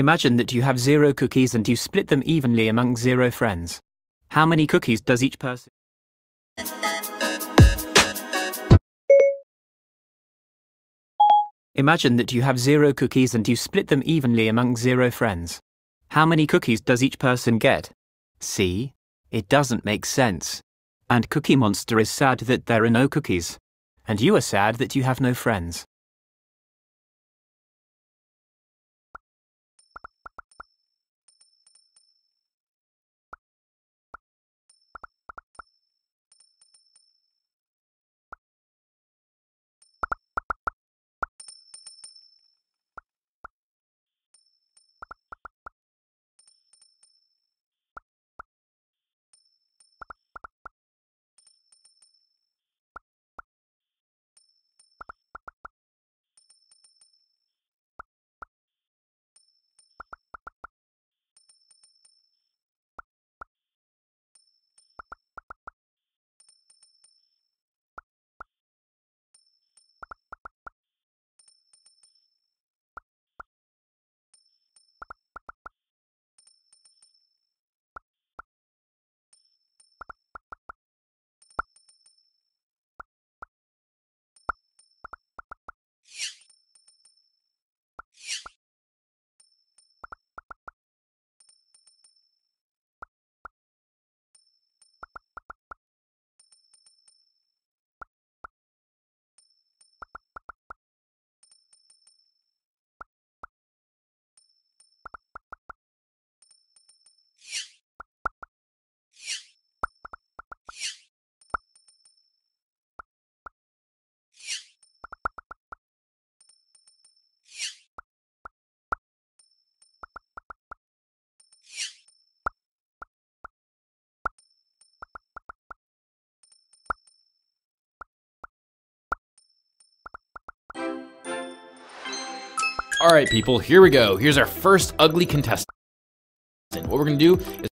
Imagine that you have zero cookies and you split them evenly among zero friends. How many cookies does each person? Imagine that you have zero cookies and you split them evenly among zero friends. How many cookies does each person get? See? It doesn't make sense. And Cookie Monster is sad that there are no cookies. And you are sad that you have no friends. All right, people, here we go. Here's our first ugly contestant. What we're gonna do is